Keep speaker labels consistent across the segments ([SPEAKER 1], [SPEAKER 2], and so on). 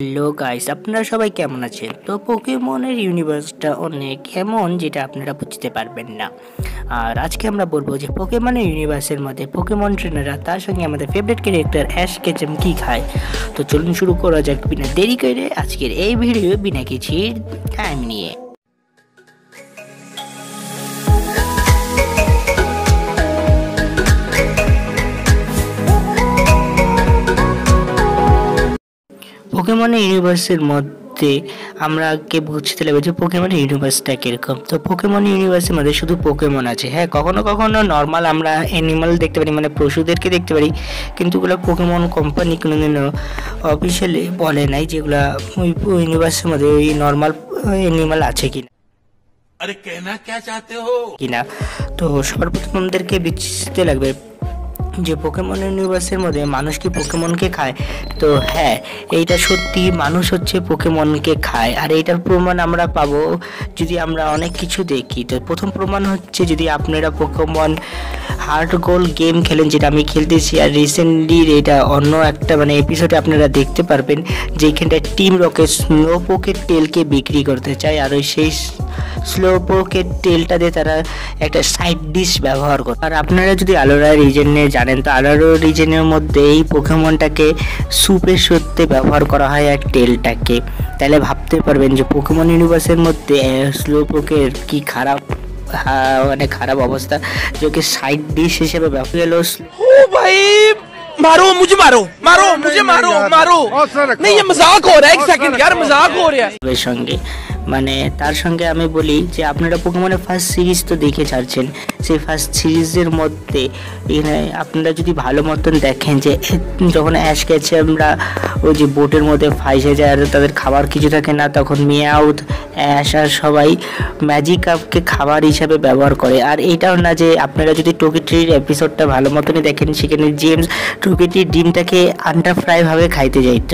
[SPEAKER 1] Hello guys আপনারা সবাই কেমন আছেন? তো পোকেমনের ইউনিভার্সটা অনেক এমন যেটা আপনারা বুঝতে পারবেন না। আর আজকে আমরা বলব যে পোকেমনের ইউনিভার্সের মধ্যে পোকেমন ট্রেনাররা তার সঙ্গে আমাদের ফেভারিট ক্যারেক্টার অ্যাশ কেচেম কী খায়। তো চলুন শুরু করা যাক বিনা দেরি করে আজকের এই ভিডিও বিনা কিছু টাইম নিয়ে। পোকেমনের ইউনিভার্সের মধ্যে আমরা কে বুঝতে লাগবে যে পোকেমনের ইউনিভার্সটা কীরকম? তো পোকেমন ইউনিভার্সের মধ্যে শুধু পোকেমন আছে। হ্যাঁ কখনো কখনো নর্মাল আমরা অ্যানিমাল দেখতে পারি মানে পশুদেরকে দেখতে পারি কিন্তু ওগুলো পোকেমন কোম্পানি কোনো অফিসিয়ালি বলে নাই যেগুলো ওই ইউনিভার্সের মধ্যে ওই নর্মাল অ্যানিমাল আছে কিনা।
[SPEAKER 2] আরে কেনা
[SPEAKER 1] কিনা। তো সর্বপ্রথম আমাদেরকে বিচিতে লাগবে যে পোকেমন ইউনিভার্সের মধ্যে মানুষ কি পোকেমনকে খায়? তো হ্যাঁ এইটা সত্যি মানুষ হচ্ছে পোকেমনকে খায়। আর এইটার প্রমাণ আমরা পাবো যদি আমরা অনেক কিছু দেখি। তো প্রথম প্রমাণ হচ্ছে যদি আপনারা পোকেমন হার্ড গোল গেম খেলেন, যেটা আমি খেলতেছি, আর রিসেন্টলি এটা অন্য একটা মানে এপিসোডে আপনারা দেখতে পারবেন যেখানটা টিম রকেট স্নো পোকের টেলকে বিক্রি করতে চায়, আর ওই সেই স্লো পোকের তেলটা দিয়ে তারা একটা সাইড ডিশ ব্যবহার করে আর আপনারা যদি আলোরা রিজেন নিয়ে জানেন, তো আলোরা রিজেনের মধ্যে এই পোকেমনটাকে স্যুপের সত্যি ব্যবহার করা হয় আর তেলটাকে তাহলে ভাবতে পারবেন যে পোকেমন ইউনিভার্সের মধ্যে স্লো পোকের কী খারাপ মানে খারাপ অবস্থা। যে সাইড ডিশ হিসেবে ব্যবহার গেল
[SPEAKER 2] ও ভাই! मारो मुझे मारो मारो मुझे मारो मारो नहीं ये मजाक हो रहा है एक सेकंड यार मजाक हो रहा है
[SPEAKER 1] এর সঙ্গে মানে তার সঙ্গে আমি বলি যে আপনারা পোকেমনের ফার্স্ট সিরিজ তো দেখে ছাড়ছেন সেই ফার্স্ট সিরিজের মধ্যে এখানে আপনারা যদি ভালো মতন দেখেন যে যখন অ্যাশ গেছে আমরা ওই যে বোটের মধ্যে ফাইসে যায় আর তাদের খাবার কিছু থাকে না তখন মিয়াউথ অ্যাশ আর সবাই ম্যাজিক আপকে খাবার হিসাবে ব্যবহার করে আর এইটাও না যে আপনারা যদি টোকিটির এপিসোডটা ভালো মতনই দেখেন সেখানে জেমস টোকিটির ডিমটাকে আন্ডার ফ্রাই ভাবে খাইতে যাইত!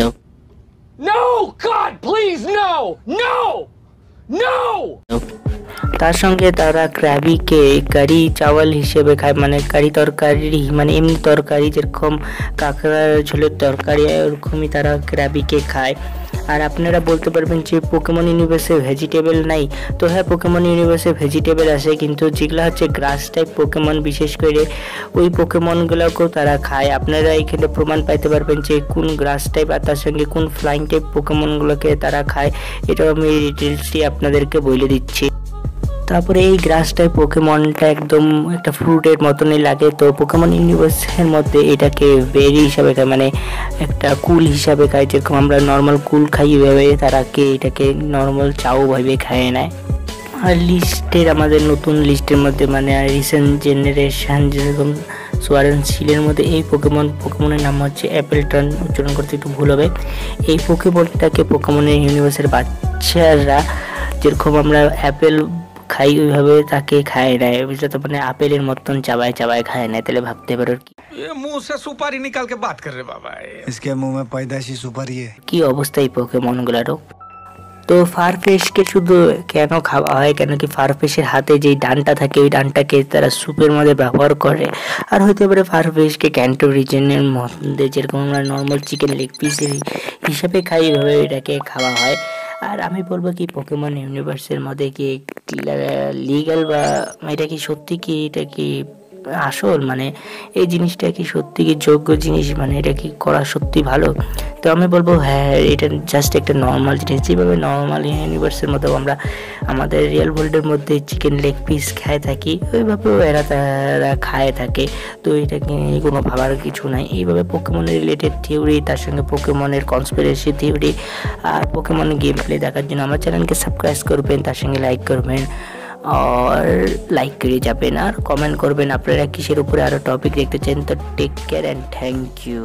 [SPEAKER 1] তার সঙ্গে তারা ক্র্যাবিকে কারি চাওয়াল হিসেবে খায় মানে কারি তরকারি মানে এমনি তরকারি যেরকম কাঁকড়া ঝোলের তরকারি ওরকমই তারা ক্র্যাবিকে খায়। আর আপনারা বলতে পারবেন যে পোকেমন ইউনিভার্সে ভেজিটেবল নাই। তো হ্যাঁ পোকেমন ইউনিভার্সে ভেজিটেবল আছে, কিন্তু যেগুলো হচ্ছে গ্রাস টাইপ পোকেমন বিশেষ করে ওই পোকেমনগুলোকেও তারা খায়। আপনারা এখানে প্রমাণ পাইতে পারবেন যে কোন গ্রাস টাইপ আর তার সঙ্গে কোন ফ্লাইং টাইপ পোকেমনগুলোকে তারা খায়। এটাও আমি ডিটেলসটি আপনাদেরকে বলে দিচ্ছি। তারপরে এই গ্রাসটায় পোকেমনটা একদম একটা ফ্রুটের মতনই লাগে। তো পোকেমন ইউনিভার্সের মধ্যে এটাকে বেরি হিসাবে মানে একটা কুল হিসাবে খায়। যেরকম আমরা নর্মাল কুল খাই ভেবে তারা কে এটাকে নর্মাল চাও ভাবে খায় নেয় আর লিস্টের আমাদের নতুন লিস্টের মধ্যে মানে রিসেন্ট জেনারেশান যেরকম সোয়ারেন সিলের মধ্যে, এই পোকেমন পোকেমনের নাম হচ্ছে অ্যাপেলটন উচ্চারণ করতে একটু ভুল হবে। এই পোকেমনটাকে পোকেমনের ইউনিভার্সের বাচ্চারা, যেরকম আমরা অ্যাপেল খাই ওইভাবে তাকে খায় নেয় বুঝলে তো মানে আপেলের মতন চাবায় চাবায় খায় নেয় তাহলে ভাবতে পারো কি
[SPEAKER 2] ये मुंह से सुपारी निकाल के बात कर रहे बाबा
[SPEAKER 3] इसके मुंह में पैदाइशी सुपारी है
[SPEAKER 1] কি অবস্থা এই পোকেমনগুলোরও তো ফারফেশকে শুধু কেন খাওয়া হয় কেন কি ফারফেশের হাতে যেই ডানটা থাকে ওই ডানটাকে তারা স্যুপের মধ্যে ব্যবহার করে আর হতে পারে ফারফেশকে ক্যান্টো রিজনের মধ্যে যেরকম আমরা নর্মাল চিকেন লেগ পিসের হিসাবে খাই এভাবে এটাকে খাওয়া হয় আর আমি বলবো কি পোকেমন ইউনিভার্সের মধ্যে কি লিগাল বা এটা কি সত্যি কি এটা কি আসল মানে এই জিনিসটা কি সত্যি কি যোগ্য জিনিস? মানে এটা কি করা সত্যি ভালো? তো আমি বলব হ্যাঁ এটা জাস্ট একটা নর্মাল জিনিস। যেভাবে নর্মাল ইউনিভার্সের মতো আমরা আমাদের রিয়েল ওয়ার্ল্ডের মধ্যে চিকেন লেগ পিস খায় থাকি, ওইভাবেও এরা তারা খায় থাকে। তো এটাকে নিয়ে কোনো ভাবার কিছু নাই। এইভাবে পোকেমনের রিলেটেড থিওরি তার সঙ্গে পোকেমনের কনস্পিরেসি থিওরি আর পোকেমন গেম প্লে দেখার জন্য আমার চ্যানেলকে সাবস্ক্রাইব করবেন, তার সঙ্গে লাইক করবেন। আর লাইক করে যাবেন আর কমেন্ট করবেন। আপনারা কিসের উপরে আরও টপিক দেখতে চান, তো take care and thank you